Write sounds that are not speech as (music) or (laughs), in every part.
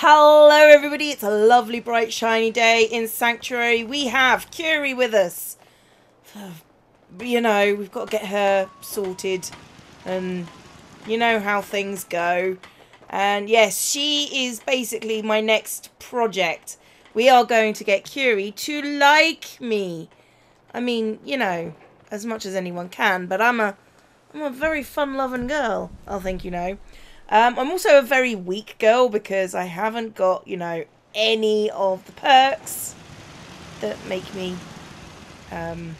Hello, everybody. It's a lovely, bright, shiny day in Sanctuary. We have Curie with us. (sighs) You know, we've got to get her sorted, and you know how things go. And yes, she is basically my next project. We are going to get Curie to like me. I mean, you know, as much as anyone can, but I'm a I'm a very fun-loving girl, oh, I think you know. Um, I'm also a very weak girl because I haven't got, you know, any of the perks that make me um,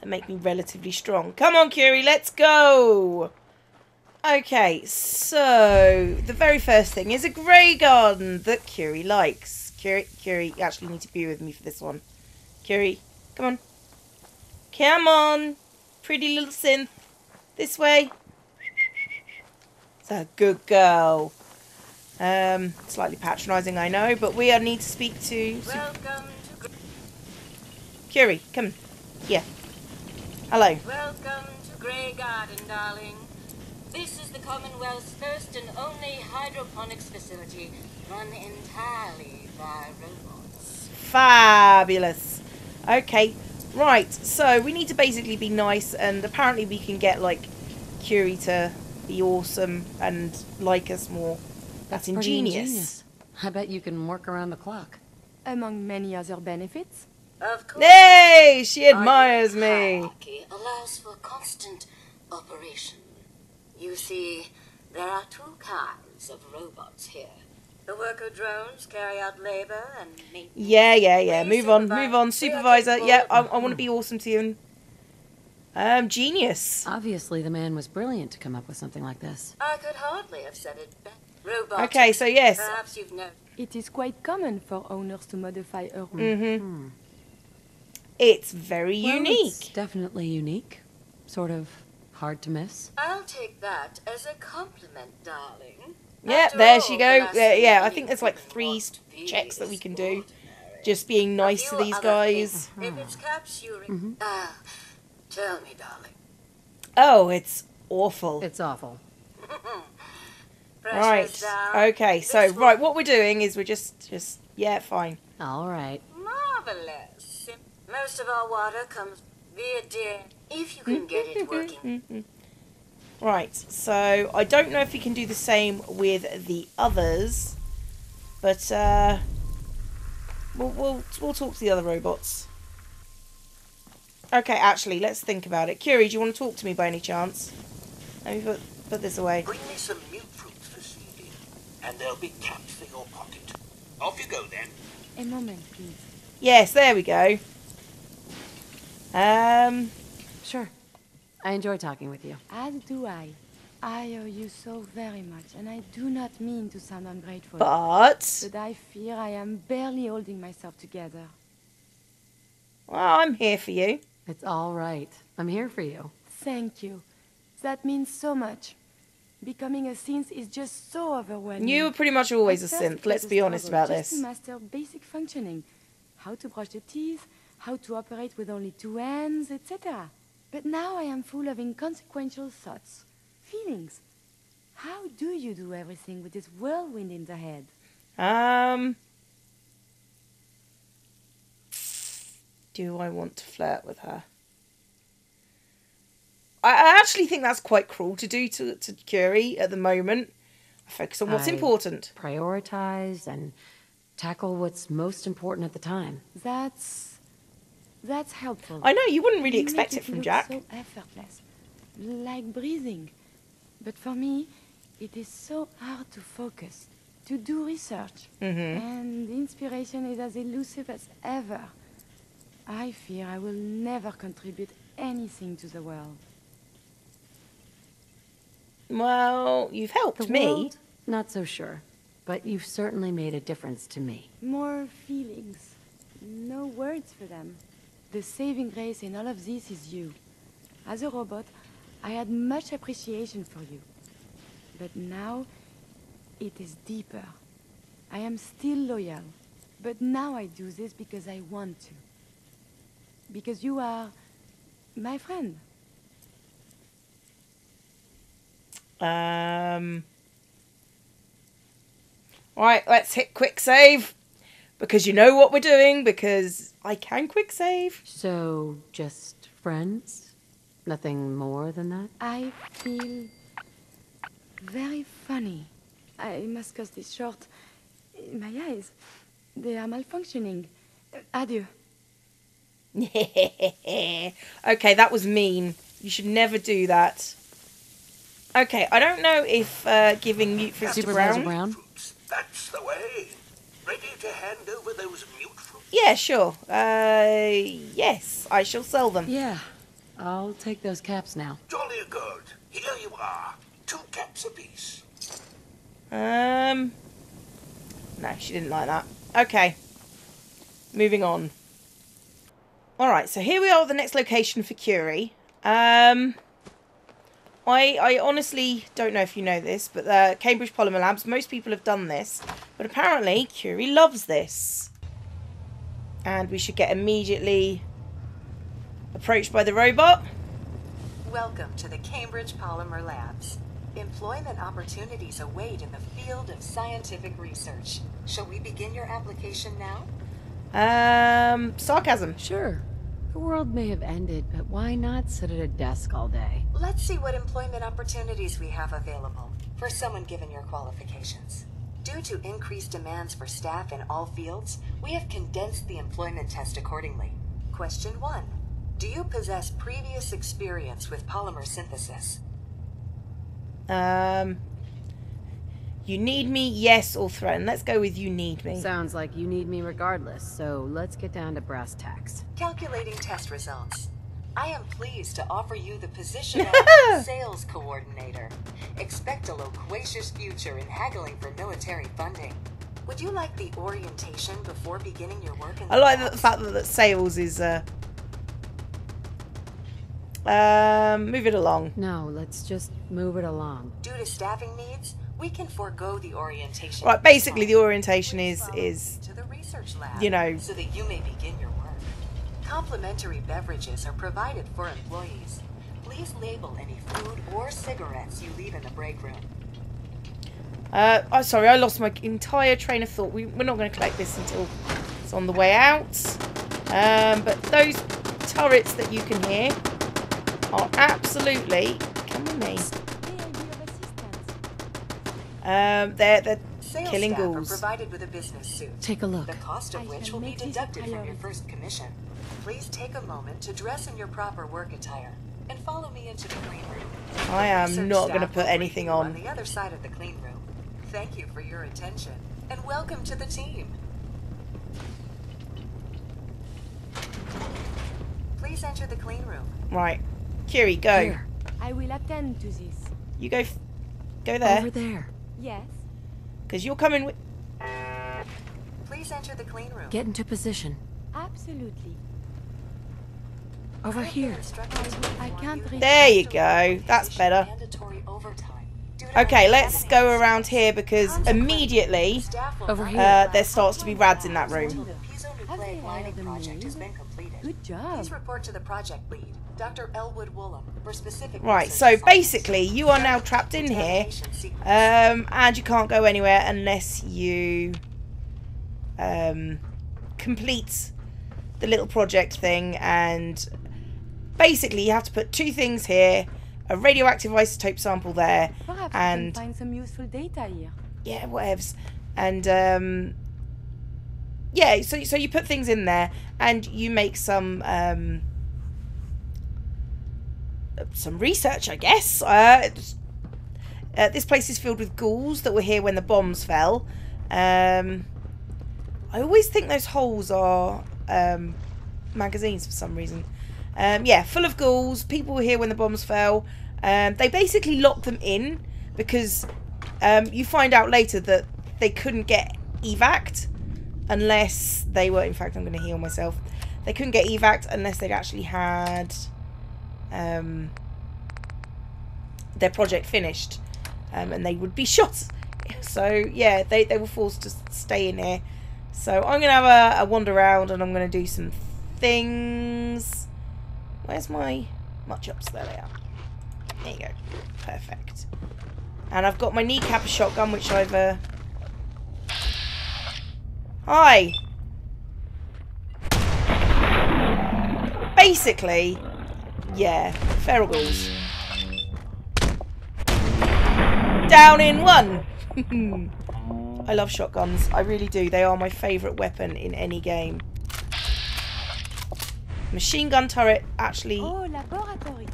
that make me relatively strong. Come on, Curie, let's go! Okay, so the very first thing is a Graygarden that Curie likes. Curie, Curie, you actually need to be with me for this one. Curie, come on. Come on, pretty little synth. This way. A good girl. Um, slightly patronising, I know, but we need to speak to... Welcome to... Curie, come. Here. Hello. Welcome to Graygarden, darling. This is the Commonwealth's first and only hydroponics facility run entirely by robots. Fabulous. Okay, right. So we need to basically be nice, and apparently we can get like Curie to be awesome and like us more. That's, pretty ingenious. I bet you can work around the clock. among many other benefits. Of course, Hey, she admires me. hierarchy allows for constant operation. You see, there are two kinds of robots here. The worker drones carry out labor and maintenance. Yeah, yeah, yeah. Move on, move on. Supervisor. Yeah, I, I want to be awesome to you. Um, genius. Obviously, the man was brilliant to come up with something like this. I could hardly have said it better. Robots. Okay, so yes. Perhaps you've known. It is quite common for owners to modify a room. Mm-hmm. It's very Well, unique. it's definitely unique. Sort of hard to miss. I'll take that as a compliment, darling. Yeah, After there all, she the go. last There, yeah, I think there's like three wants to be checks that we is can do. ordinary. Just being nice to these guys. things. If it's capturing. Mm-hmm. Ah, tell me, darling. Oh, it's awful. It's awful. (laughs) Right. down. Okay. So This right, what we're doing is we're just, just yeah, fine. All right. Marvelous. Most of our water comes via deer. If you can get it (laughs) working. Right. So I don't know if we can do the same with the others, but uh, we'll we'll we'll talk to the other robots. Okay. Actually, let's think about it. Curie, do you want to talk to me by any chance? Let me put put this away. Bring me some new fruits for seeding, and there'll be caps for your pocket. Off you go then. A moment, please. Yes, there we go. Um, Sure. I enjoy talking with you. As do I. I owe you so very much, and I do not mean to sound ungrateful. but but I fear I am barely holding myself together. well, I'm here for you. It's all right. I'm here for you. Thank you. That means so much. Becoming a synth is just so overwhelming. You were pretty much always a At first synth. Let's was be a honest struggle about just this. to master basic functioning, how to brush the teeth, how to operate with only two hands, etc. But now I am full of inconsequential thoughts, feelings. How do you do everything with this whirlwind in the head? Um, do I want to flirt with her? I, I actually think that's quite cruel to do to, to Curie at the moment. I focus on what's I- important. Prioritize and tackle what's most important at the time. That's that's helpful. I know you wouldn't really You expect make it from look Jack. So effortless, like breathing. But for me, it is so hard to focus, to do research, Mhm. and the inspiration is as elusive as ever. I fear I will never contribute anything to the world. Well, you've helped The me. world, not so sure. But you've certainly made a difference to me. More feelings, no words for them. The saving grace in all of this is you. As a robot, I had much appreciation for you. But now, it is deeper. I am still loyal. But now I do this because I want to. Because you are my friend. Um, Right, let's hit quick save. Because you know what we're doing, because I can quick save. So, just friends? Nothing more than that? I feel very funny. I must cut this short. My eyes, they are malfunctioning. Adieu. (laughs) okay, that was mean. You should never do that. Okay, I don't know if uh, giving mutfruits to Supervisor Brown. Brown? That's the way. Ready to hand over those mute fruits? Yeah, sure. Uh, yes, I shall sell them. Yeah. I'll take those caps now. Jolly good. Here you are. Two caps apiece. Um, no, she didn't like that. Okay, moving on. All right, so here we are at the next location for Curie. Um, I I honestly don't know if you know this, but the Cambridge Polymer Labs, most people have done this, but apparently Curie loves this, and we should get immediately approached by the robot. Welcome to the Cambridge Polymer Labs. Employment opportunities await in the field of scientific research. Shall we begin your application now? Um, sarcasm. Sure. The world may have ended, but why not sit at a desk all day? Let's see what employment opportunities we have available for someone given your qualifications. Due to increased demands for staff in all fields, we have condensed the employment test accordingly. Question 1. Do you possess previous experience with polymer synthesis? Um, you need me, yes or threaten. Let's go with you need me. Sounds like you need me regardless, so let's get down to brass tacks. Calculating test results. I am pleased to offer you the position of (laughs) sales coordinator. Expect a loquacious future in haggling for military funding. Would you like the orientation before beginning your work in the I like the labs? fact that, that sales is. Uh... Um, move it along. No, let's just move it along. Due to staffing needs, we can forego the orientation. Right, basically the orientation is is to the research lab, you know- so that you may begin your work. Complimentary beverages are provided for employees. Please label any food or cigarettes you leave in the break room. Uh, oh, sorry, I lost my entire train of thought. We, we're not going to collect this until it's on the way out. Um, but those turrets that you can hear are absolutely. Come with me. Um, they're they're Sales killing staff ghouls. are provided with a business suit. Take a look. The cost of I which will be make this a deducted from your first commission. Please take a moment to dress in your proper work attire and follow me into the clean room. I am not gonna put anything on. on the other side of the clean room. Thank you for your attention and welcome to the team. Please enter the clean room. Right, Curie, go. Here, I will attend to this. You go, f- go there, over there. Yes. because you're coming with. Please enter the clean room. Get into position. Absolutely. Over here. been instructed to I can't you that reach- There you go. That's better. mandatory overtime due to Okay, let's go around here because immediately Over here. uh, there starts to be rads in that room. the piezonucleic Have they lining hired a project has maid? been completed. Good job. Please report to the project lead, Dr. Elwood Woolham, for specific Right, so basically you are now trapped in here, um, and you can't go anywhere unless you um, complete the little project thing. And basically, you have to put two things here: a radioactive isotope sample there, Perhaps and we can find some useful data here. yeah, whatevs. And um, yeah, so so you put things in there, and you make some um, some research, I guess. Uh, uh, this place is filled with ghouls that were here when the bombs fell. Um, I always think those holes are um, magazines for some reason. Um, yeah, full of ghouls. People were here when the bombs fell. Um, they basically locked them in because um, you find out later that they couldn't get evac unless they were. In fact, I'm going to heal myself. They couldn't get evac unless they'd actually had um, their project finished, um, and they would be (laughs) shot. So yeah, they they were forced to stay in here. So I'm gonna have a, a wander around, and I'm gonna do some things. Where's my much ups? There they are. There you go. Perfect. And I've got my kneecap shotgun, which I've uh, Hi. Basically, yeah, feral ghouls. Down in one. (laughs) I love shotguns. I really do. They are my favourite weapon in any game. Machine gun turret actually... Oh, laboratory.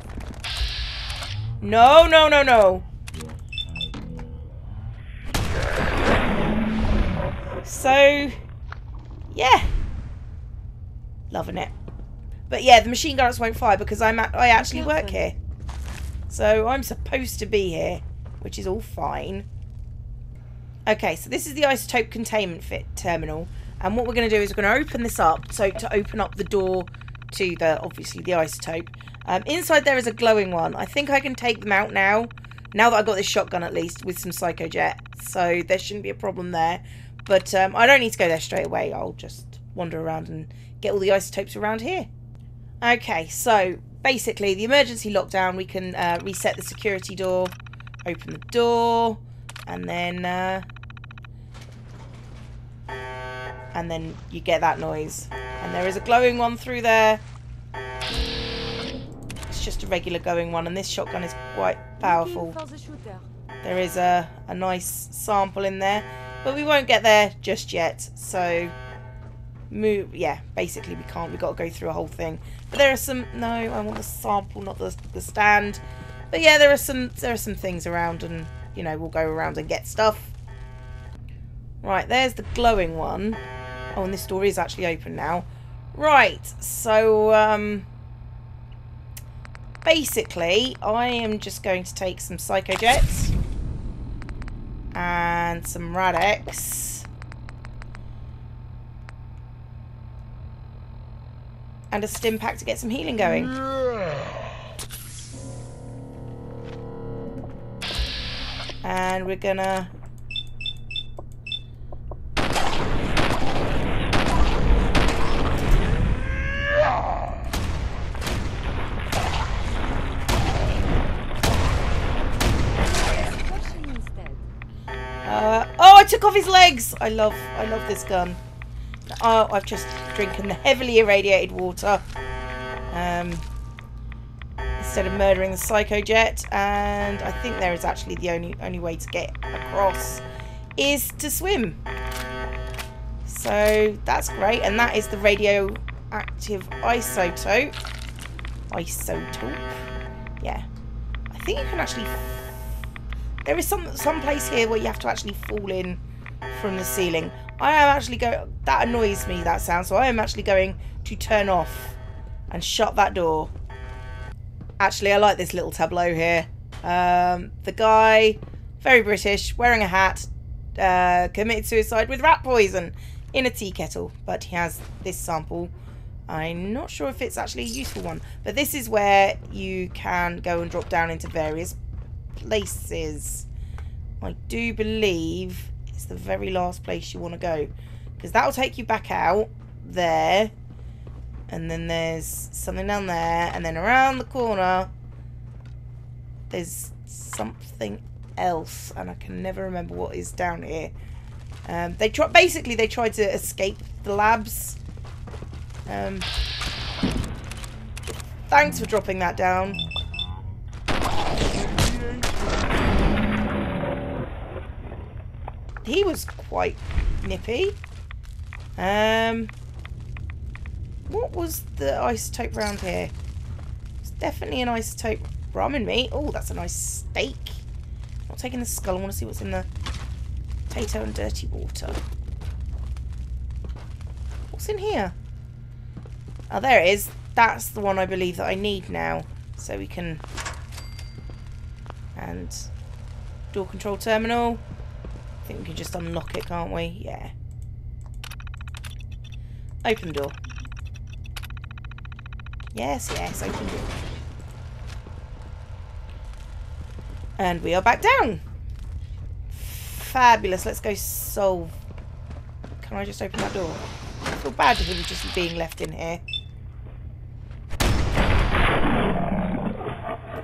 No, no, no, no. So, yeah. Loving it. But yeah, the machine guns won't fire because I'm at, I actually work here. So I'm supposed to be here, which is all fine. Okay, so this is the isotope containment fit terminal. And what we're going to do is we're going to open this up. So to open up the door to the, obviously, the isotope. Um, inside there is a glowing one. I think I can take them out now. Now that I've got this shotgun at least with some psychojet. So there shouldn't be a problem there. But um, I don't need to go there straight away. I'll just wander around and get all the isotopes around here. Okay, so basically the emergency lockdown, we can uh, reset the security door, open the door, and then... Uh, and then you get that noise. And there is a glowing one through there. It's just a regular going one, and this shotgun is quite powerful. There is a, a nice sample in there, but we won't get there just yet. So, move. Yeah, basically we can't. We've got to go through a whole thing. But there are some. No, I want the sample, not the the stand. But yeah, there are some there are some things around, and you know we'll go around and get stuff. Right, there's the glowing one. Oh, and this door is actually open now. Right, so um, basically, I am just going to take some psychojets and some Rad-X and a Stimpak to get some healing going. And we're gonna Uh, oh, I took off his legs. I love, I love this gun. Oh, I've just drinking the heavily irradiated water. Um, instead of murdering the psycho jet, and I think there is actually the only only way to get across is to swim. So that's great, and that is the radioactive isotope. Isotope. Yeah. I think you can actually there is some some place here where you have to actually fall in from the ceiling. I am actually going. That annoys me. That sound. So I am actually going to turn off and shut that door. Actually, I like this little tableau here. Um, the guy, very British, wearing a hat, uh, committed suicide with rat poison in a tea kettle. But he has this sample. I'm not sure if it's actually a useful one. But this is where you can go and drop down into various places. I do believe it's the very last place you want to go. Because that will take you back out there. And then there's something down there. And then around the corner, there's something else. And I can never remember what is down here. Um, they try basically they tried to escape the labs. Um, thanks for dropping that down. He was quite nippy. Um, what was the isotope round here? It's definitely an isotope ramen meat. Oh, that's a nice steak. Not taking the skull. I want to see what's in the potato and dirty water. What's in here? Oh, there it is. That's the one I believe that I need now. So we can... And... Door control terminal. I think we can just unlock it, can't we? Yeah. Open door. Yes, yes, open door. And we are back down. Fabulous. Let's go solve. Can I just open that door? I feel bad with him just being left in here.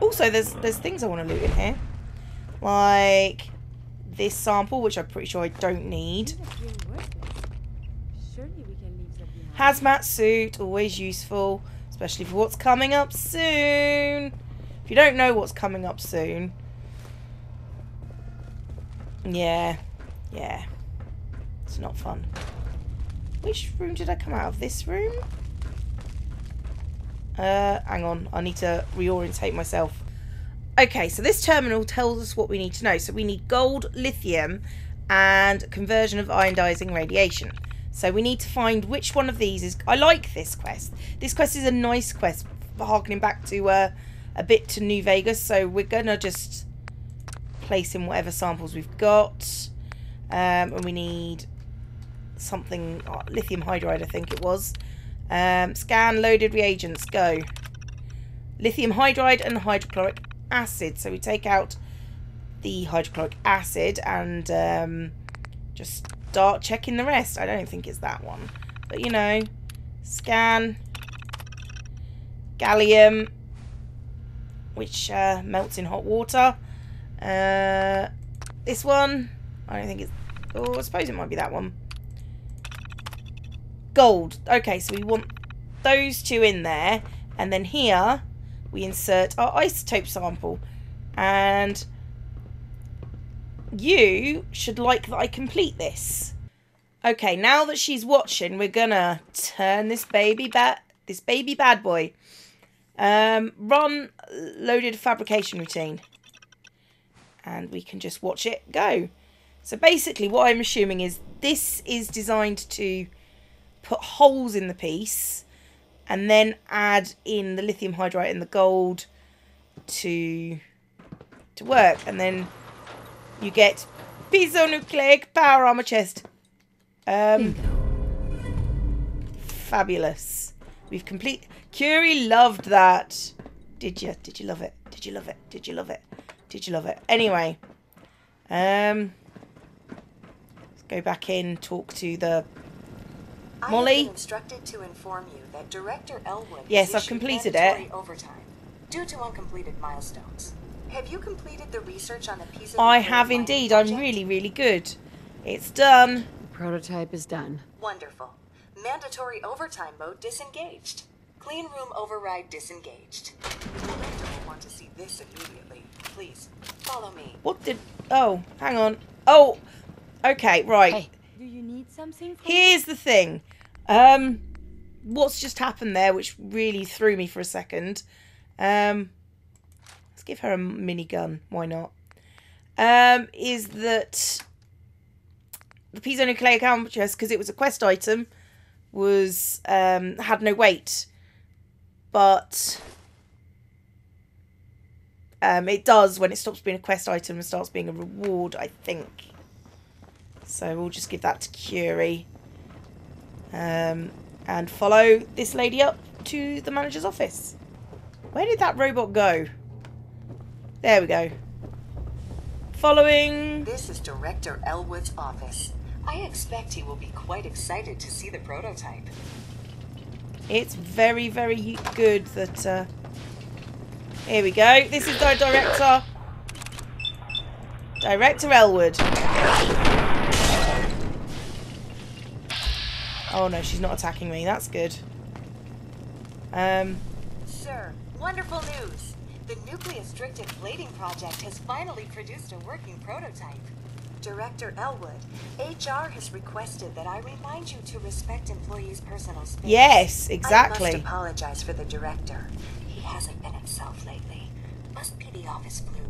Also, there's there's things I want to loot in here. Like this sample, which I'm pretty sure I don't need. These appear worthless. Surely we can leave them behind. Hazmat suit, always useful, especially for what's coming up soon. If you don't know what's coming up soon, yeah, yeah, it's not fun. Which room did I come out of? This room? Uh, hang on, I need to reorientate myself. Okay, so this terminal tells us what we need to know. So we need gold, lithium, and conversion of ionizing radiation. So we need to find which one of these is... I like this quest. This quest is a nice quest, harkening back to uh, a bit to New Vegas. So we're going to just place in whatever samples we've got. Um, and we need something... Oh, lithium hydride, I think it was. Um, scan loaded reagents. Go. Lithium hydride and hydrochloric acid. So we take out the hydrochloric acid and um, just start checking the rest. I don't think it's that one. But, you know, scan, gallium, which uh, melts in hot water. Uh, this one, I don't think it's... Oh, I suppose it might be that one. Gold. Okay, so we want those two in there. And then here, we insert our isotope sample. And you should like that I complete this. Okay, now that she's watching, we're gonna turn this baby bad this baby bad boy. Um, run loaded fabrication routine. And we can just watch it go. So basically what I'm assuming is this is designed to put holes in the piece and then add in the lithium hydride and the gold to to work and then you get piezonucleic power armor chest. Um, fabulous. We've complete. Curie loved that. Did you? Did you love it? Did you love it? Did you love it? Did you love it? Anyway, um, let's go back in. Talk to the. I Molly? have instructed to inform you that Director Elwood Yes, I've completed it. overtime due to uncompleted milestones. Have you completed the research on the piece of I have mining indeed. I'm really, really good. It's done. The Prototype is done. Wonderful. Mandatory overtime mode disengaged. Clean room override disengaged. Director will want to see this immediately. Please, follow me. What did? Oh, hang on. Oh, okay, right. Hey. Do you need something from me? Here's the thing. Um, what's just happened there, which really threw me for a second. Um, let's give her a minigun. Why not? Um, is that the piezonucleic armor chest because it was a quest item was um had no weight, but um it does when it stops being a quest item and starts being a reward. I think. So we'll just give that to Curie. Um, and follow this lady up to the manager's office. Where did that robot go? There we go. Following. This is Director Elwood's office. I expect he will be quite excited to see the prototype. It's very, very good that. Uh... Here we go. This is our director. Director Elwood. Oh no, she's not attacking me. That's good. Um, Sir, wonderful news! The Nucleus Stricted Plating Project has finally produced a working prototype. Director Elwood, HR has requested that I remind you to respect employees' personal space. yes, exactly. I must apologize for the director. He hasn't been himself lately. Must be the office flu.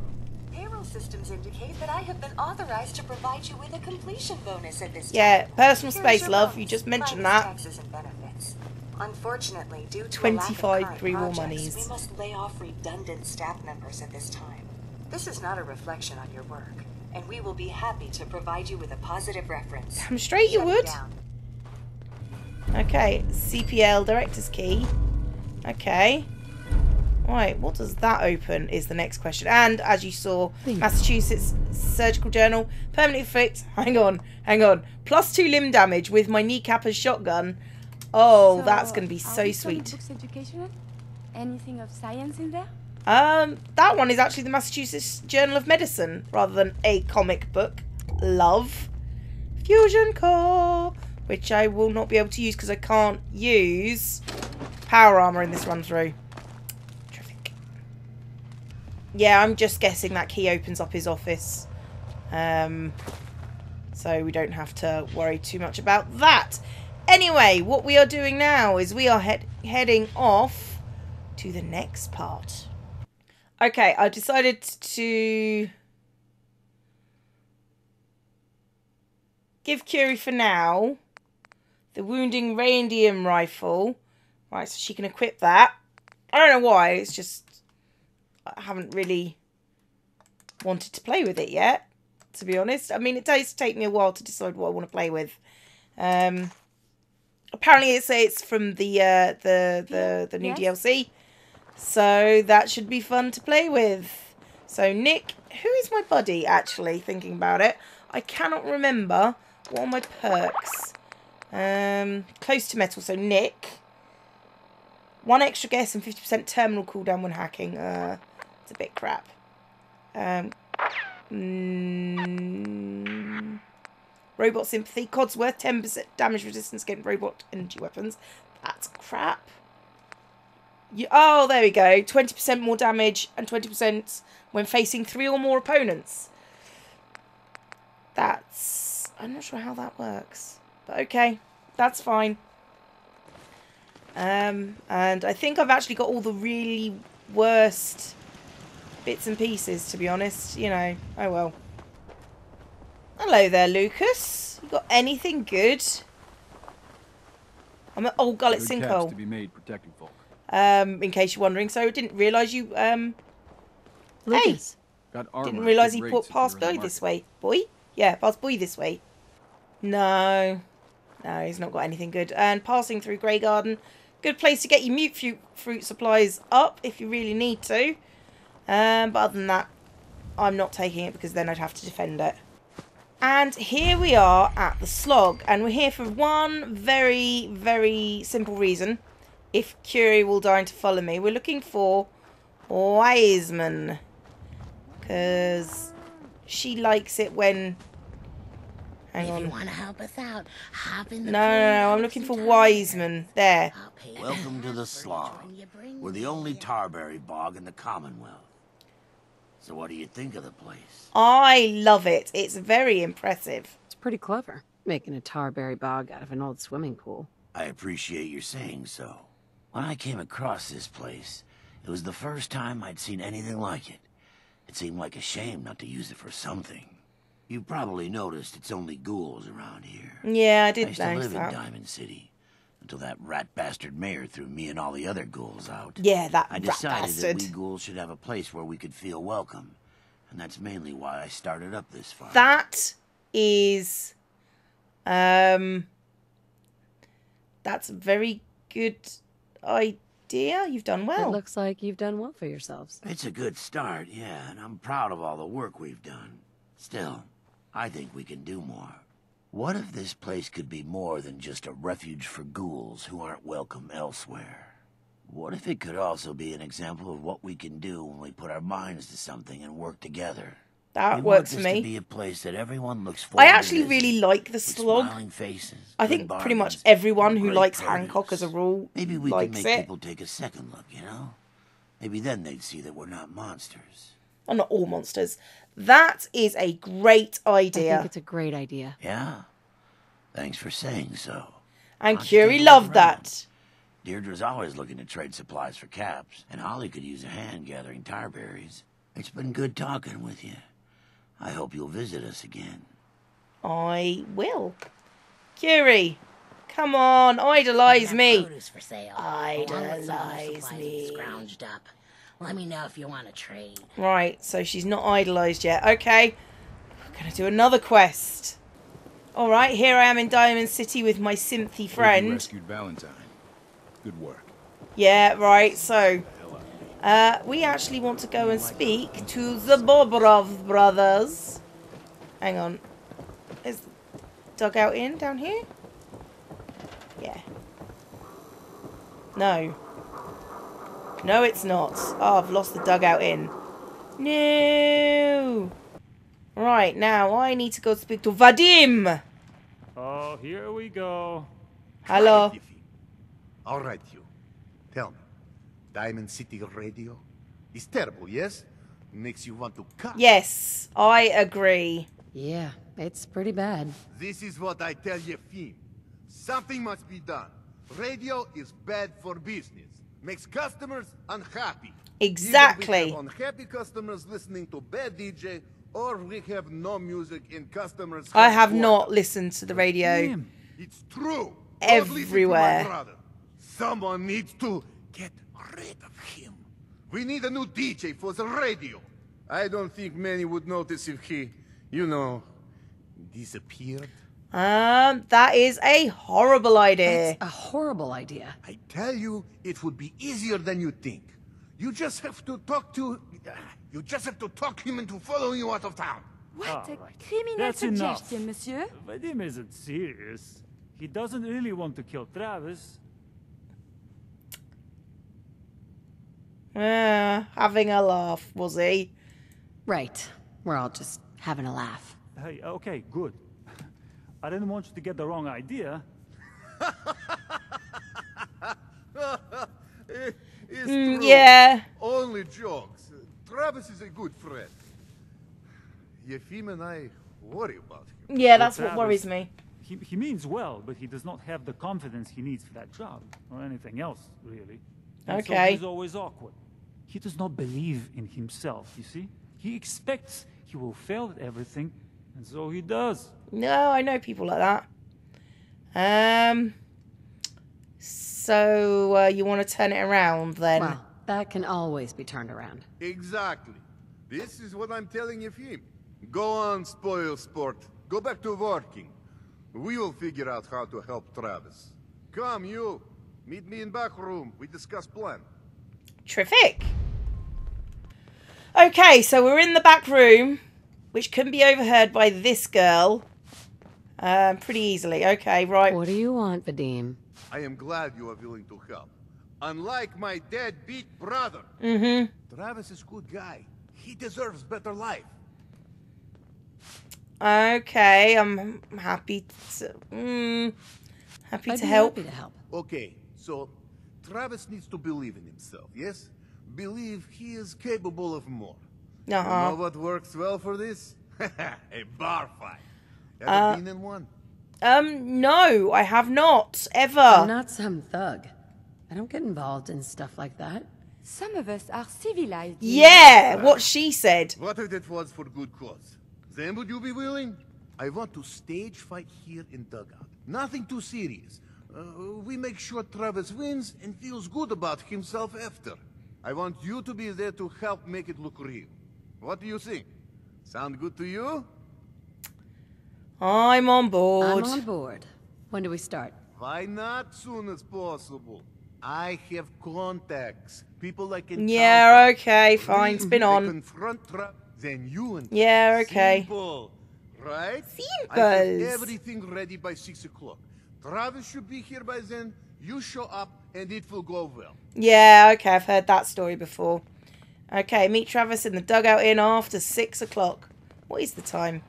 Payroll systems indicate that I have been authorized to provide you with a completion bonus at this time. Yeah, personal Here's space, love. bonus, You just mentioned that. Taxes and benefits. Unfortunately, due to 25 a lack pre-war monies. we must lay off redundant staff members at this time. This is not a reflection on your work, and we will be happy to provide you with a positive reference. Damn straight you Shut would. Okay, CPL director's key. Okay. Right, what does that open is the next question. And as you saw. Massachusetts Surgical Journal, permanently inflict, (laughs) hang on, hang on, plus two limb damage with my kneecap as shotgun. Oh, So, that's going to be so sweet. Books educational? Anything of science in there? Um, that one is actually the Massachusetts Journal of Medicine rather than a comic book. Love. Fusion Core. which I will not be able to use because I can't use power armor in this run through. Yeah, I'm just guessing that key opens up his office. Um, so we don't have to worry too much about that. Anyway, what we are doing now is we are head heading off to the next part. Okay, I decided to give Curie for now the wounding radium rifle. Right, so she can equip that. I don't know why, it's just I haven't really wanted to play with it yet, to be honest. I mean, it does take me a while to decide what I want to play with. Um, apparently, it's it's from the uh, the the the new Yes? DLC, so that should be fun to play with. So Nick, who is my buddy? Actually, thinking about it, I cannot remember what are my perks. Um, close to metal. So Nick, one extra guess and fifty percent terminal cooldown when hacking. Uh, a bit crap. Um, mm, robot sympathy. Codsworth, ten percent damage resistance against robot energy weapons. That's crap. You, oh, there we go. Twenty percent more damage and twenty percent when facing three or more opponents. That's I'm not sure how that works, but okay, that's fine. Um, and I think I've actually got all the really worst bits and pieces, to be honest. You know, oh well. Hello there, Lucas. You got anything good? I'm at Old Gullet Sinkhole. to be made protecting folk. Um, in case you're wondering, so I didn't realise you. Um, Lucas, Got armor didn't realise he put past boy this way. Boy, yeah, past boy this way. No, no, he's not got anything good. And passing through Graygarden, good place to get your mutfruit, fruit supplies up if you really need to. Um, but other than that, I'm not taking it because then I'd have to defend it. And here we are at the slog, and we're here for one very, very simple reason. If Curie will deign to follow me, we're looking for Wiseman. Because she likes it when. Hang If you on. want to help us out, hop in the No, no, no, I'm looking for Wiseman. There. Welcome to the slog. We're the only Tarberry bog in the Commonwealth. So what do you think of the place? I love it. It's very impressive. it's pretty clever, making a tarberry bog out of an old swimming pool. I appreciate your saying so. When I came across this place, it was the first time I'd seen anything like it. It seemed like a shame not to use it for something. You've probably noticed it's only ghouls around here. Yeah, I did I did used to notice live in. Diamond City until that rat bastard mayor threw me and all the other ghouls out. Yeah, that I rat decided that we ghouls should have a place where we could feel welcome. And that's mainly why I started up this farm. That is, um, that's a very good idea. You've done well. It well. looks like you've done well for yourselves. It's a good start, yeah, and I'm proud of all the work we've done. Still, I think we can do more. What if this place could be more than just a refuge for ghouls who aren't welcome elsewhere? What if it could also be an example of what we can do when we put our minds to something and work together? that we works want for me. to be a place that everyone looks forward I actually really like the smiling faces, I think pretty much everyone who likes produce. Hancock as a rule Maybe we likes can make it. people take a second look, you know? Maybe then they'd see that we're not monsters. Well, not all monsters. That is a great idea. I think it's a great idea. Yeah? Thanks for saying so. And Why don't Curie take a look loved that. Deirdre's always looking to trade supplies for caps, and Holly could use a hand gathering tar berries. It's been good talking with you. I hope you'll visit us again. I will. Curie, come on, idolise me. Produce for sale. along with some of the Idolize me. Scrounged up. Let me know if you want to trade. Right, so she's not idolised yet. Okay, we're going to do another quest. All right, here I am in Diamond City with my synthy Heard you friend. rescued Valentine. Good work. Yeah, right, so uh, we actually want to go and speak to the Bobrov brothers. Hang on. Is the Dugout Inn down here? Yeah. No. No, it's not. Oh, I've lost the Dugout Inn. No. Right, now I need to go speak to Vadim. Oh, here we go. Hello. Quiet, Yiffy. All right, you. Tell me. Diamond City Radio is terrible, yes? Makes you want to cut. Yes, I agree. Yeah, it's pretty bad. This is what I tell you, Yefim. Something must be done. Radio is bad for business. Makes customers unhappy. Either Exactly. we have unhappy customers listening to bad DJ, or we have no music in customers. I have boredom. not listened to the radio. Damn. It's true. Don't listen to my everywhere. brother. Someone needs to get rid of him. We need a new DJ for the radio. I don't think many would notice if he, you know, disappeared. Um, that is a horrible idea. A horrible idea. I tell you, it would be easier than you think. You just have to talk to. You just have to talk him into following you out of town. What All a right. criminal That's enough. suggestion, monsieur. Vadim isn't serious. He doesn't really want to kill Travis. Uh, having a laugh, was he? Right. We're all just having a laugh. Hey, okay, good. I didn't want you to get the wrong idea. (laughs) It's Mm, true. yeah. Only jokes. Travis is a good friend. Yefim and I worry about him. Yeah, that's what worries me. He, he means well, but he does not have the confidence he needs for that job, or anything else, really. And so Okay. he's always awkward. He does not believe in himself, you see? He expects he will fail at everything, and so he does. No, I know people like that. Um, so uh, you want to turn it around then? Well, that can always be turned around. Exactly. This is what I'm telling you, Yefim. Go on, spoil sport. Go back to working. We will figure out how to help Travis. Come, you. Meet me in back room. We discuss plan. Terrific. Okay, so we're in the back room, which can be overheard by this girl. Um, pretty easily. Okay, right. What do you want, Vadim? I am glad you are willing to help. Unlike my deadbeat brother, Mm-hmm. Travis is good guy. He deserves better life. Okay, I'm happy to. Mm, happy I'd to be help. happy to help. Okay, so Travis needs to believe in himself, yes? Believe he is capable of more. Uh-huh. know what works well for this? (laughs) a bar fight. Ever Uh, been in one? Um, no, I have not ever. I'm not some thug. I don't get involved in stuff like that. Some of us are civilized. you know. Yeah, what she said. What if it was for good cause? Then would you be willing? I want to stage fight here in dugout. Nothing too serious. Uh, we make sure Travis wins and feels good about himself after. I want you to be there to help make it look real. What do you think? Sound good to you? I'm on board. I'm on board. When do we start? Why not soon as possible? I have contacts. People I can Yeah, count okay, fine, spin on. confront Tra- then you and Yeah, okay. Simple, right? I Simple. have everything ready by six o'clock. Travis should be here by then. You show up, and it will go well. Yeah, okay, I've heard that story before. Okay, meet Travis in the dugout inn after six o'clock. What is the time?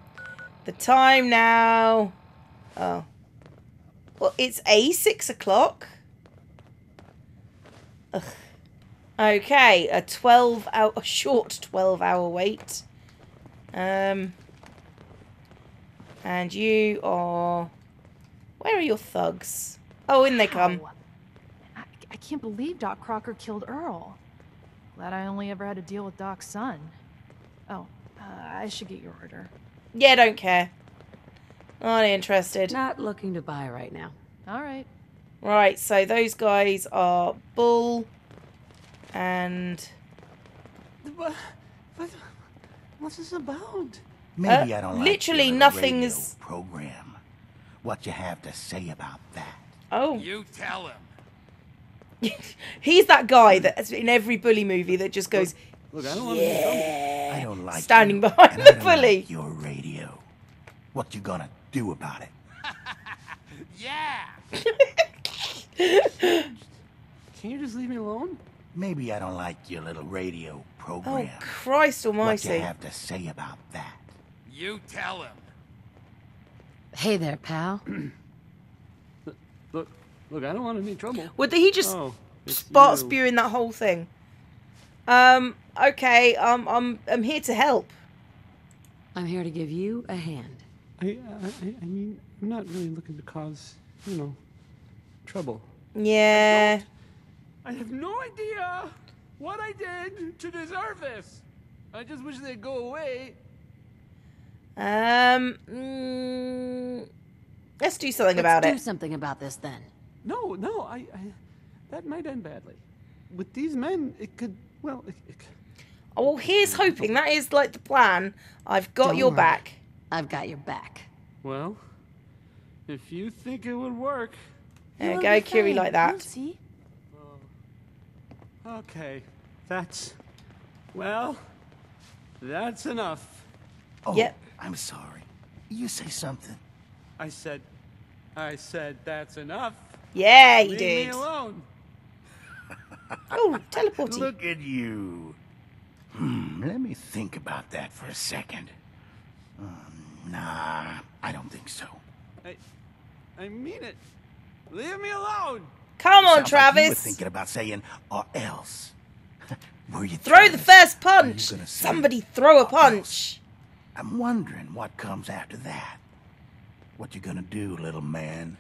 The time now. Oh. Well, it's a six o'clock. Ugh. Okay, a twelve hour, a short twelve hour wait. Um. And you are. Where are your thugs? Oh, in they come. I, I can't believe Doc Crocker killed Earl. Glad I only ever had to deal with Doc Sun. Oh, uh, I should get your order. Yeah, don't care. Not interested. Not looking to buy right now. All right. Right, so those guys are Bull and What, what, what's this about? Maybe Uh, I don't like literally your nothing's- radio program. What you have to say about that? oh, You tell him. (laughs) he's that guy that's in every bully movie that just goes Look, I don't want to be. I don't like standing you, behind and the I don't bully. Like your radio. What you gonna do about it? (laughs) Yeah. (laughs) Can you just leave me alone? Maybe I don't like your little radio program. Oh program. Christ what you have to say about that? You tell him. Hey there, pal. (clears throat) Look, look, I don't want any trouble. Would he just Oh, it's start you. spewing that whole thing? Um. Okay. Um. I'm. I'm here to help. I'm here to give you a hand. I, I, I mean, I'm not really looking to cause, you know, trouble. Yeah. I have no idea what I did to deserve this. I just wish they'd go away. Um. mm, let's do something Let's about do it. something about this then. No, no, I, I, that might end badly. With these men, it could, well, it, it, Oh, well, here's hoping. That is like the plan. I've got Don't your worry. back. I've got your back. well, if you think it would work, There You'll go, be Curie, fine. like You'll that. see. Oh, okay, that's, well, that's enough. Oh, Yep. I'm sorry. You say something. I said, I said that's enough. Yeah, you Leave did. me alone. (laughs) Oh, teleporting. Look at you. Hmm, let me think about that for a second. Um, nah, I don't think so. I, I mean it. Leave me alone. Come on, Travis. like you were thinking about saying "or else." (laughs) were you? Throw the first punch. Somebody throw a punch. else"? I'm wondering what comes after that. What you gonna do, little man?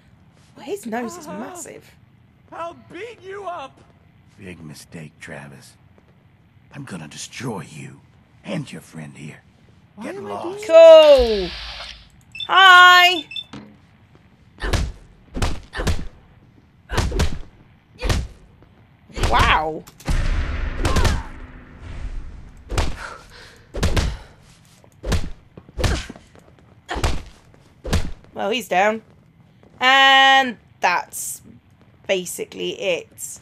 Well, his nose is massive. I'll beat you up. Big mistake, Travis. I'm gonna destroy you and your friend here. Get lost. Cool. Hi. Wow. Well, he's down. And that's basically it.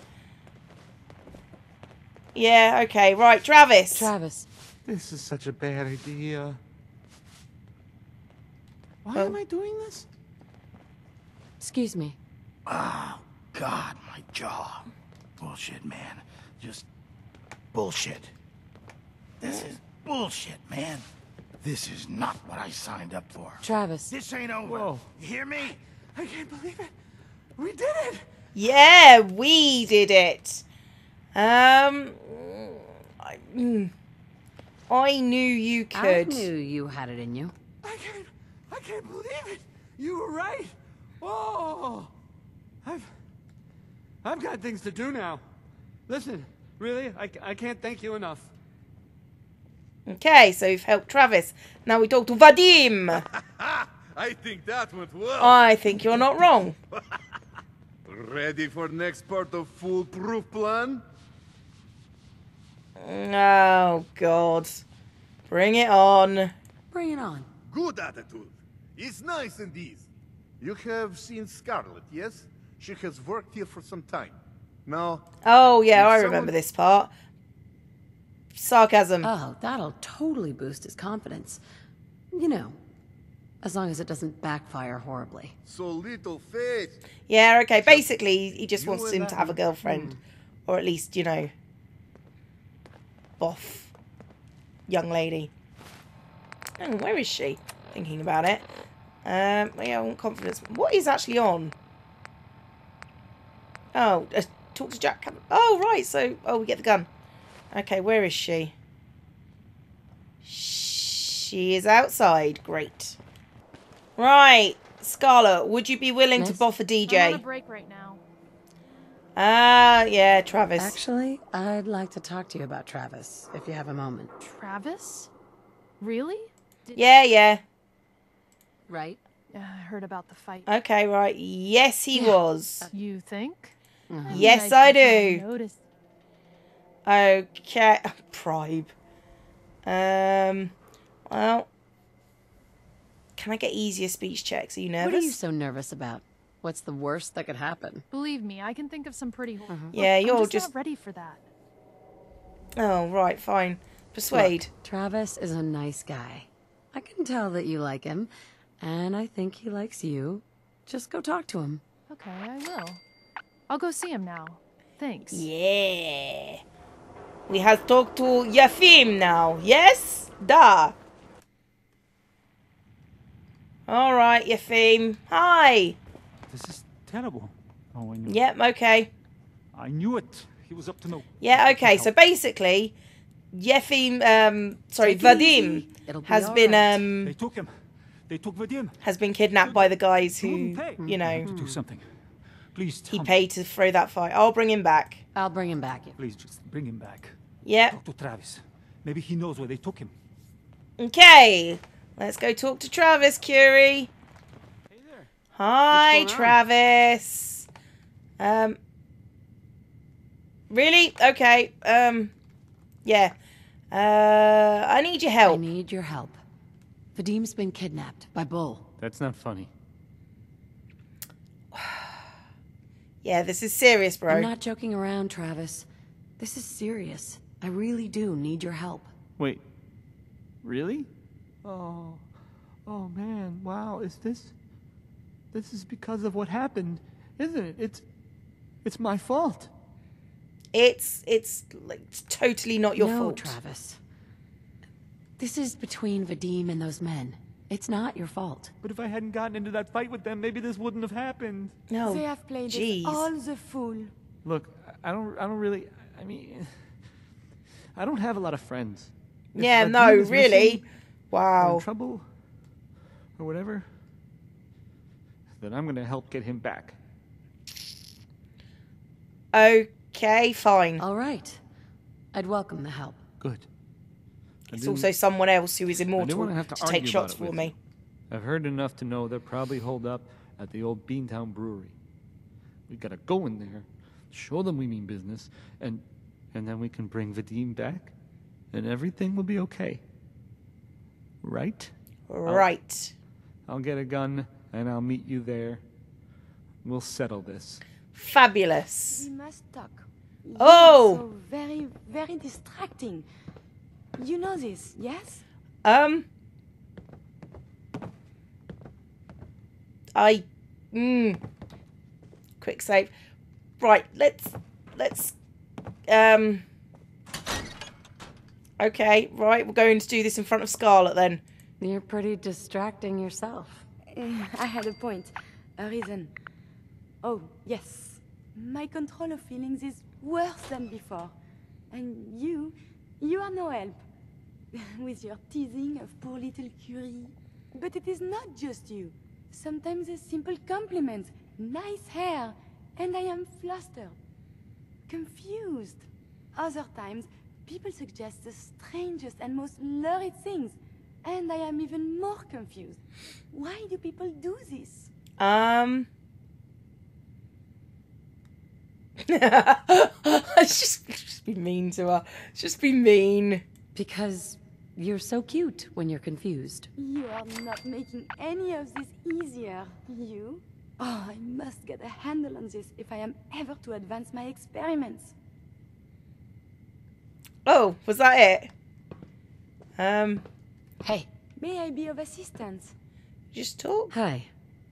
Yeah, okay, right, Travis. Travis. This is such a bad idea. Why Oh. am I doing this? Excuse me. Oh, God, my jaw. Bullshit, man. Just bullshit. This is bullshit, man. This is not what I signed up for. Travis. This ain't over. Whoa. You hear me? I can't believe it. We did it. Yeah, we did it. Um, I, mm, I knew you could. I knew you had it in you. I can't. I can't believe it. You were right. Oh, I've. I've got things to do now. Listen, really, I, I can't thank you enough. Okay, so you've helped Travis. Now we talk to Vadim. (laughs) I think that went well. I think you're not wrong. (laughs) Ready for next part of foolproof plan? Oh God, bring it on. Bring it on. Good attitude. It's nice and easy. You have seen Scarlett, yes? She has worked here for some time. Now, Oh yeah, I someone- remember this part. Sarcasm. Oh, that'll totally boost his confidence. You know, as long as it doesn't backfire horribly. so little faith. Yeah, okay. Basically, he just You wants him to have a one. girlfriend, hmm. or at least you know, boff, young lady. Oh, where is she? Thinking about it. Um, yeah, I want confidence. What is actually on? Oh, uh, talk to Jack. Oh, right. So, oh, we get the gun. Okay, where is she? She is outside. Great. Right, Scarlett, would you be willing to Miss? boff a I'm on a DJ? break right now. Ah, yeah, Travis. Actually, I'd like to talk to you about Travis, if you have a moment. Travis? Really? Yeah, yeah. Right? Uh, I heard about the fight. Okay, right. Yes, he was. You think? Mhm. Yes, You I do. Noticed. Okay. (laughs) Bribe. Um, well. Can I get easier speech checks? Are you nervous? What are you so nervous about? What's the worst that could happen? Believe me, I can think of some pretty. Uh-huh. Look, Yeah, I'm you're just, just- not ready for that. Oh, right, fine. Persuade. Look, Travis is a nice guy. I can tell that you like him, and I think he likes you. Just go talk to him. Okay, I will. I'll go see him now. Thanks. Yeah. We have talked to Yefim now. Yes? Da. All right, Yefim. Hi. This is terrible. Oh, I knew. Yep. Okay. I knew it. He was up to no. Yeah. Okay. So basically, Yefim, um, sorry, Take. Vadim be has been right. um They took him. They took Vadim. has been kidnapped by the guys who, you know, To do something. Please tell he me. paid to throw that fight. I'll bring him back. I'll bring him back. Please just bring him back. Yeah. Talk to Travis. Maybe he knows where they took him. Okay. Let's go talk to Travis, Curie. Hi, What's going on? Travis. Um. Really? Okay. Um. Yeah. Uh. I need your help. I need your help. Vadim's been kidnapped by Bull. That's not funny. (sighs) Yeah, this is serious, bro. I'm not joking around, Travis. This is serious. I really do need your help. Wait. Really? Oh, oh man, wow, is this... This is because of what happened, isn't it? It's... It's my fault. It's it's like it's totally not your no, fault. Travis. This is between Vadim and those men. It's not your fault. But if I hadn't gotten into that fight with them, maybe this wouldn't have happened. No. They have played jeez. all the fool. Look, I I don't, I don't really, I mean, I don't have a lot of friends. If Yeah, no, really. missing Wow. in trouble, or whatever, then I'm gonna help get him back. Okay, fine. All right. I'd welcome the help. Good. I It's also someone else who is immortal want to have to, to take shots for me. you. I've heard enough to know they're probably holed up at the old Beantown Brewery. We've gotta go in there, show them we mean business, and and then we can bring Vadim back, and everything will be okay. Right? Right. I'll get a gun and I'll meet you there. We'll settle this. Fabulous. We must talk. You Oh! so very, very distracting. You know this, yes? Um. I. Mm. Quick save. Right. Let's. Let's. Um. Okay. Right. We're going to do this in front of Scarlett then. You're pretty distracting yourself. Eh, I had a point, a reason. Oh, yes. My control of feelings is worse than before. And you, you are no help. (laughs) With your teasing of poor little Curie. But it is not just you. Sometimes a simple compliment, nice hair, and I am flustered. Confused. Other times, people suggest the strangest and most lurid things, and I am even more confused. Why do people do this? Um. (laughs) it's just, just be mean to her. Just be mean. Because you're so cute when you're confused. You are not making any of this easier, you. Oh, I must get a handle on this if I am ever to advance my experiments. Oh, was that it? Um. Hey. May I be of assistance? Just talk. Hi.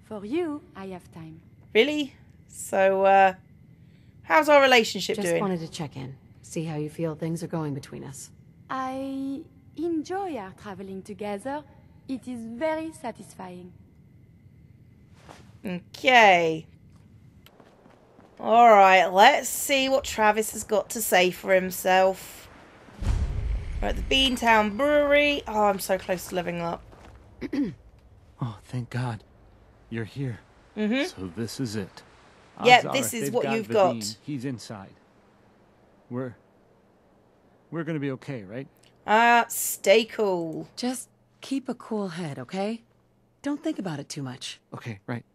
For you, I have time. Really? So, uh. How's our relationship Just doing? Just wanted to check in, see how you feel things are going between us. I enjoy our traveling together. It is very satisfying. Okay. Alright, let's see what Travis has got to say for himself. We're at the Beantown Brewery. Oh, I'm so close to living up. (clears throat) Oh, thank God. You're here. Mhm. So this is it. Yeah, Odds are this is what got you've Vadim, got. He's inside. We're we're gonna be okay, right? Uh, stay cool. Just keep a cool head, okay? Don't think about it too much. Okay, right.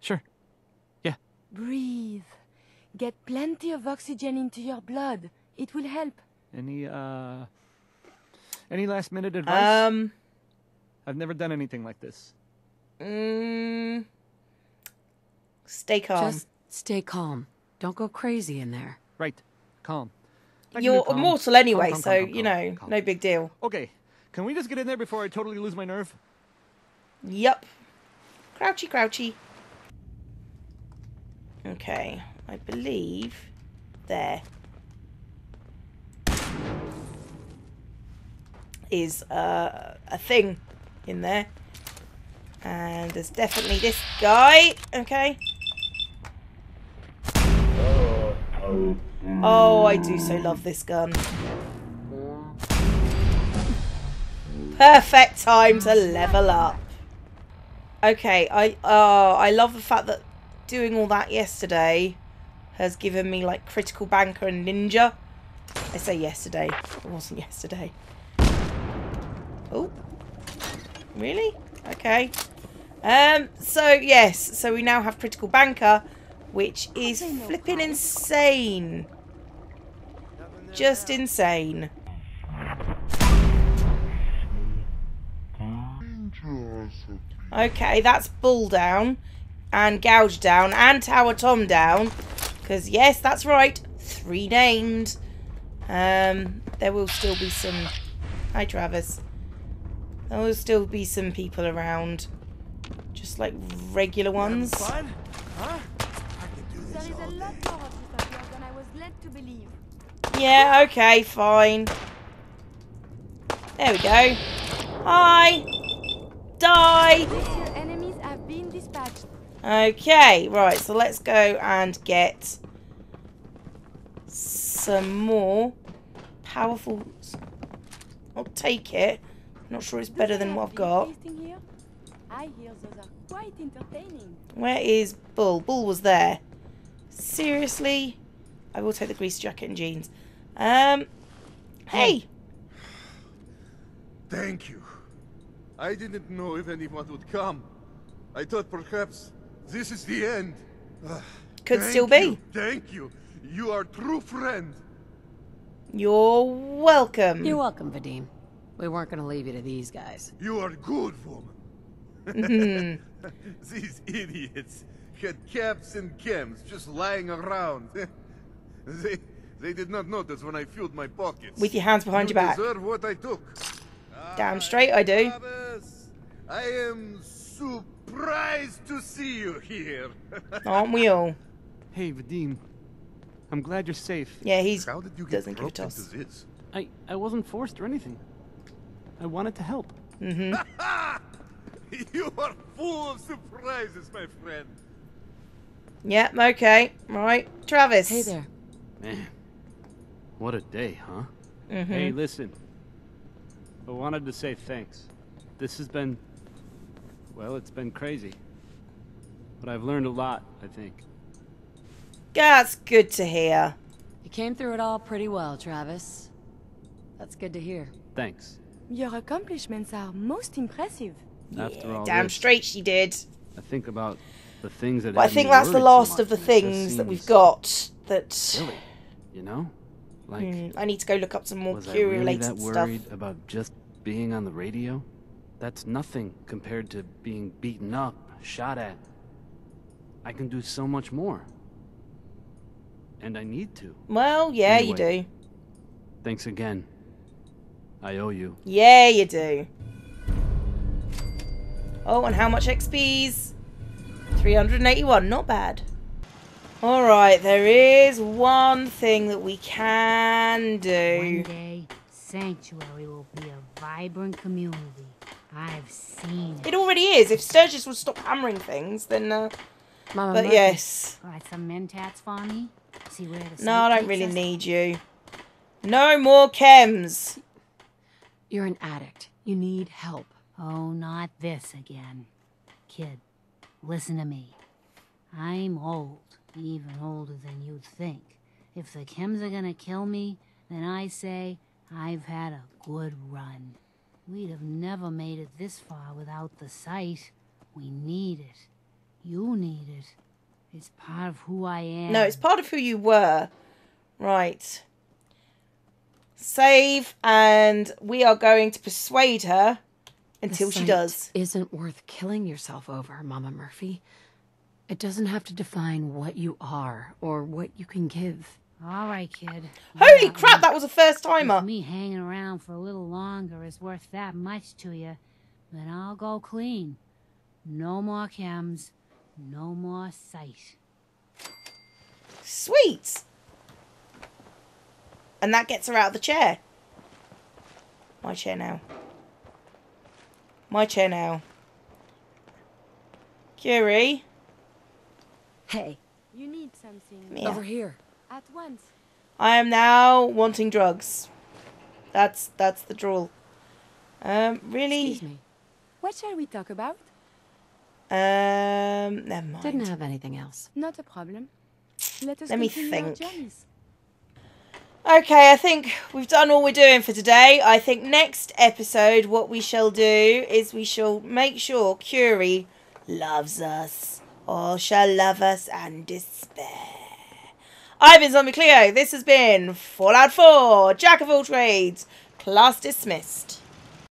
Sure. Yeah. Breathe. Get plenty of oxygen into your blood. It will help. Any uh any last minute advice? Um, I've never done anything like this. mm, stay calm. Just stay calm. Don't go crazy in there. Right. Calm. I You're calm. immortal anyway, Calm, calm, so, calm, calm, you know, calm. no big deal. Okay. Can we just get in there before I totally lose my nerve? Yep. Crouchy, crouchy. Okay, I believe there is uh, a thing in there. And there's definitely this guy. Okay. Oh, I do so love this gun. Perfect time to level up. Okay, I oh, I love the fact that doing all that yesterday has given me like critical banker and ninja. I say yesterday. It wasn't yesterday. Oh. Really? Okay. Um, so yes, so we now have critical banker, which is flipping insane. Just insane. Okay, that's Bull down, and Gouge down, and Tower Tom down. Because, yes, that's right, three named. Um, there will still be some... Hi, Travis. There will still be some people around. Just like regular ones. There is a lot more of this than I was led to believe. Yeah, okay, fine. There we go. Hi! Die! Your enemies have been dispatched. Okay, right, so let's go and get some more powerful... I'll take it. Not sure it's better than what I've got. I hear those are quite entertaining. Where is Bull? Bull was there. Seriously? I will take the grease jacket and jeans. Um, hey! (sighs) Thank you. I didn't know if anyone would come. I thought perhaps this is the end. (sighs) Could thank still be. you, Thank you. You are true friend. You're welcome. You're welcome, Vadim. We weren't going to leave you to these guys. You are good woman. Mhm. (laughs) These idiots had caps and chems just lying around. (laughs) they they did not notice when I filled my pockets. With your hands behind you your back. deserve what I took. Damn straight I do. I am surprised to see you here. (laughs) Aren't we all? Hey, Vadim. I'm glad you're safe. Yeah, he's How did you get doesn't give a into toss. this? I, I wasn't forced or anything. I wanted to help. Mm-hmm. (laughs) you are full of surprises, my friend. Yep, okay. Right. Travis. Hey there. Man, what a day, huh? Mhm. Hey, listen. I wanted to say thanks. This has been, well, it's been crazy. But I've learned a lot, I think. That's good to hear. You came through it all pretty well, Travis. That's good to hear. Thanks. Your accomplishments are most impressive. After all Damn this, straight she did. I think about the things that But I think that's the worried so last of the and it just things that we've got that Really, you know? Like, Hmm, I need to go look up some more was I Curie really related that stuff. worried about just being on the radio? That's nothing compared to being beaten up, shot at. I can do so much more. And I need to. Well, yeah, you Anyway. do. Thanks again. I owe you. Yeah, you do. Oh, and how much XP's? 381, not bad. Alright, there is one thing that we can do. One do. day, Sanctuary will be a vibrant community. I've seen it. It already is. If Sturgis would stop hammering things, then, uh... Mama but Murphy. yes. Got some mentats for me? See where the No, I don't really us? need you. No more chems. You're an addict. You need help. Oh, not this again. Kid, listen to me. I'm old, even older than you'd think. If the chems are gonna kill me, then I say I've had a good run. We'd have never made it this far without the sight. We need it. You need it. It's part of who I am. No, it's part of who you were. Right. Save, and we are going to persuade her until The she does. Isn't worth killing yourself over, Mama Murphy. It doesn't have to define what you are or what you can give. All right, kid. Holy crap, that was a first timer. Me hanging around for a little longer is worth that much to you, then I'll go clean. No more chems, no more sight. Sweet. And that gets her out of the chair. My chair now. My chair now. Curie. Hey. You need something. Yeah. Over here. At once. I am now wanting drugs. That's that's the drawl. Um, really? Excuse me. What shall we talk about? Um, never mind. Didn't have anything else. Not a problem. Let us Let me think. Okay, I think we've done all we're doing for today. I think next episode, what we shall do is we shall make sure Curie loves us, or shall love us and despair. I've been Zombie Cleo. This has been Fallout 4, Jack of all trades, class dismissed.